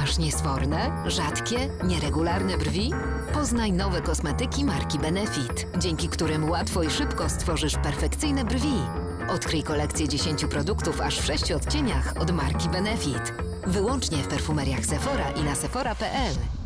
Masz niesforne, rzadkie, nieregularne brwi? Poznaj nowe kosmetyki marki Benefit, dzięki którym łatwo i szybko stworzysz perfekcyjne brwi. Odkryj kolekcję 10 produktów aż w 6 odcieniach od marki Benefit. Wyłącznie w perfumeriach Sephora i na sephora.pl.